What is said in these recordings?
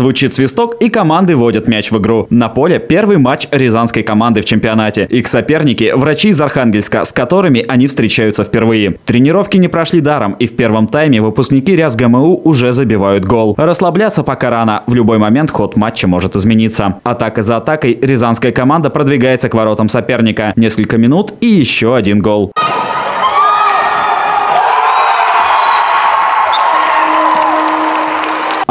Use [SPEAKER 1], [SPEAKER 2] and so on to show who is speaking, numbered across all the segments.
[SPEAKER 1] Звучит свисток, и команды вводят мяч в игру. На поле первый матч рязанской команды в чемпионате. Их соперники – врачи из Архангельска, с которыми они встречаются впервые. Тренировки не прошли даром, и в первом тайме выпускники Ряз ГМУ уже забивают гол. Расслабляться пока рано. В любой момент ход матча может измениться. Атака за атакой рязанская команда продвигается к воротам соперника. Несколько минут и еще один гол.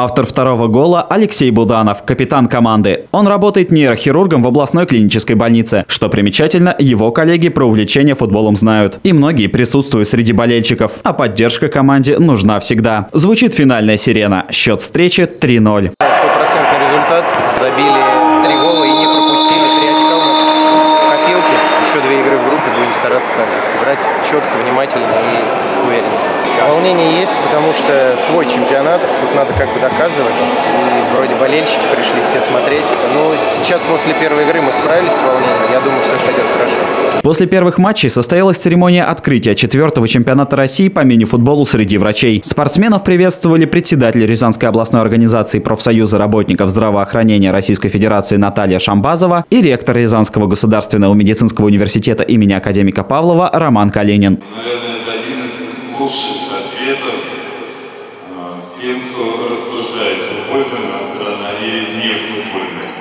[SPEAKER 1] Автор второго гола Алексей Буданов, капитан команды. Он работает нейрохирургом в областной клинической больнице. Что примечательно, его коллеги про увлечение футболом знают. И многие присутствуют среди болельщиков. А поддержка команде нужна всегда. Звучит финальная сирена. Счет встречи 3-0.
[SPEAKER 2] Стопроцентный результат. Забили три гола и не пропустили. Три очка у нас в копилке. Еще две игры в группе. Будем стараться так же. Сыграть четко, внимательно и уверенно. Волнение есть, потому что свой чемпионат, тут надо как бы доказывать. И вроде болельщики пришли все смотреть. Но сейчас после первой игры мы справились с волнением. Я думаю, все пойдет хорошо.
[SPEAKER 1] После первых матчей состоялась церемония открытия четвертого чемпионата России по мини-футболу среди врачей. Спортсменов приветствовали председатель Рязанской областной организации профсоюза работников здравоохранения Российской Федерации Наталья Шамбазова и ректор Рязанского государственного медицинского университета имени академика Павлова Роман Калинин.
[SPEAKER 3] Наверное, лучших ответов э, тем, кто рассуждает, футбольная у нас страна или не футбольная.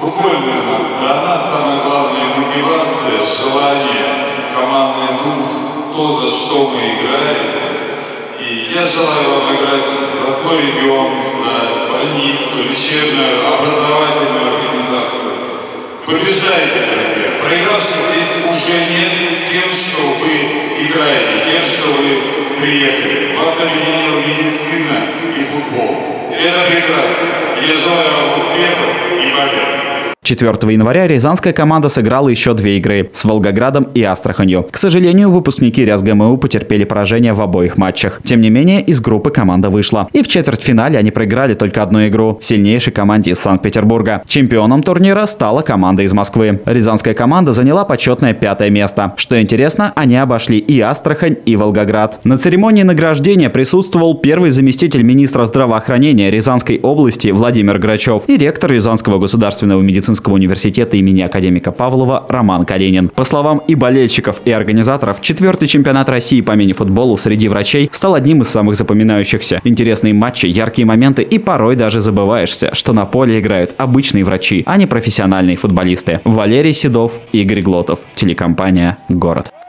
[SPEAKER 3] Футбольная у нас страна, самая главная мотивация, желание, командный дух, то, за что мы играем. И я желаю вам играть за свой регион, за больницу, лечебную, образовательную организацию. Побеждайте, друзья. Проигравших здесь уже нет тем, что вы играете, тем, что вы приехали. Вас объединила медицина и футбол. Это прекрасно. Я желаю вам.
[SPEAKER 1] 4 января рязанская команда сыграла еще две игры с Волгоградом и Астраханью. К сожалению, выпускники РязГМУ потерпели поражение в обоих матчах. Тем не менее, из группы команда вышла. И в четвертьфинале они проиграли только одну игру – сильнейшей команде из Санкт-Петербурга. Чемпионом турнира стала команда из Москвы. Рязанская команда заняла почетное пятое место. Что интересно, они обошли и Астрахань, и Волгоград. На церемонии награждения присутствовал первый заместитель министра здравоохранения Рязанской области Владимир Грачев и ректор Рязанского государственного медицинского медицинского университета имени академика Павлова Роман Калинин. По словам и болельщиков, и организаторов, четвертый чемпионат России по мини-футболу среди врачей стал одним из самых запоминающихся. Интересные матчи, яркие моменты и порой даже забываешься, что на поле играют обычные врачи, а не профессиональные футболисты. Валерий Седов, Игорь Глотов, телекомпания «Город».